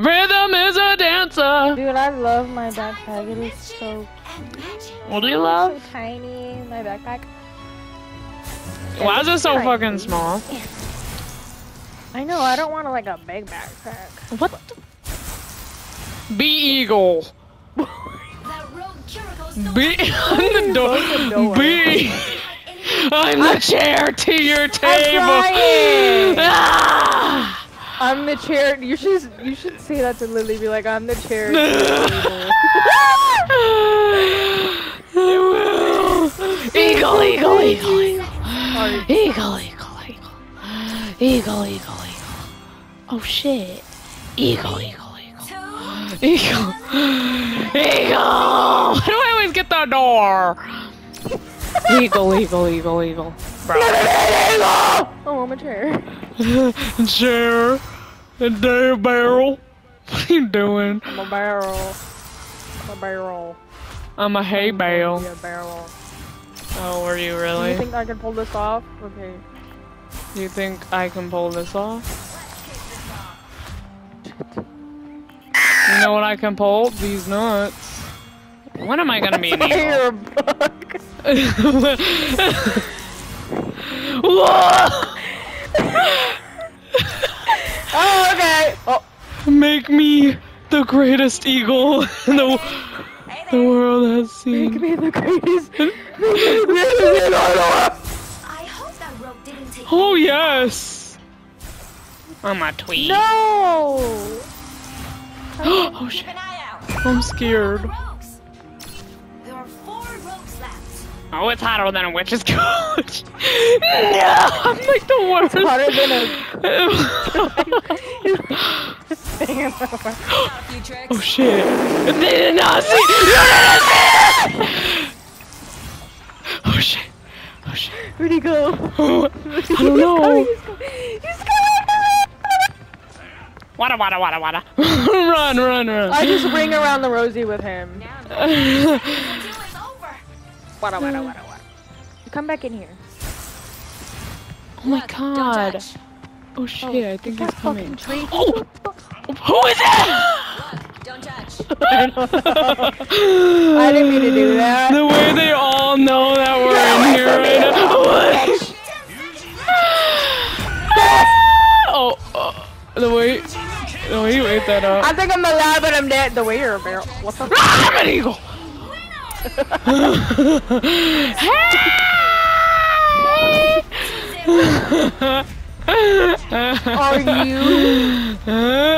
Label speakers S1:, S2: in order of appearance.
S1: Rhythm is a dancer.
S2: Dude, I love my backpack. It is so
S1: What do you love?
S2: so tiny. My backpack.
S1: Why is it so
S2: Tiny.
S1: fucking small?
S2: I know. I don't want like a big backpack.
S1: What? The? Be eagle.
S3: That rogue Kiriko's the
S1: Be I'm the door.
S2: door.
S1: Be. I'm the chair to your table. Ah!
S2: I'm the chair. You should you should say that to Lily. Be like, I'm the chair.
S1: Eagle, eagle, eagle, eagle. Eagle, eagle, eagle. Eagle, eagle, eagle. Oh shit. Eagle, eagle, eagle. Eagle. Eagle! Why do I always get the door? Eagle, eagle, eagle, eagle. Bro.
S2: Oh, I'm a chair.
S1: Chair. And Dave Barrel. What are you doing?
S2: I'm a barrel. I'm a barrel.
S1: I'm a hay bale.
S2: Be a barrel.
S1: Oh, are you
S2: Do
S1: really?
S2: you think I can pull this off? Okay.
S1: You think I can pull this off? You know what I can pull? These nuts. When am I gonna be an eagle?
S2: You're a bug.
S1: Whoa!
S2: Oh, okay. Oh,
S1: Make me the greatest eagle in the, the world has
S2: make
S1: seen.
S2: me the greatest.
S3: I hope that rogue didn't take
S1: Oh yes! I'm a tweet.
S2: no.
S1: oh shit!
S3: Keep an eye out.
S1: I'm scared.
S3: Rogues. There are four rogues left.
S1: Oh, it's hotter than a witch's couch. no, I'm like the worst.
S2: Hotter than a.
S3: Got a few tricks.
S1: oh shit! They did not see. oh shit! Oh shit!
S2: Where'd he go?
S1: Oh, I don't know.
S2: He's coming. He's coming.
S1: Wada wada wada wada. run, run, run.
S2: I just ring around the rosy with him.
S3: Now the until it's over.
S2: Wada wada wada wada. Come back in here.
S1: oh my god. Oh shit! Oh, I think he's coming.
S2: fucking.
S1: Oh! Who is that?
S3: Don't touch.
S2: I. I didn't mean to do that.
S1: The way they all know that we're in here right now. Oh, uh, the way, the way you ate that up.
S2: I think I'm alive, but I'm dead. The way you're a barrel. What the?
S1: I'm an eagle.
S2: Are you?
S1: hey!